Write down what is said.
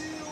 see you.